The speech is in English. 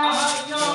Uh,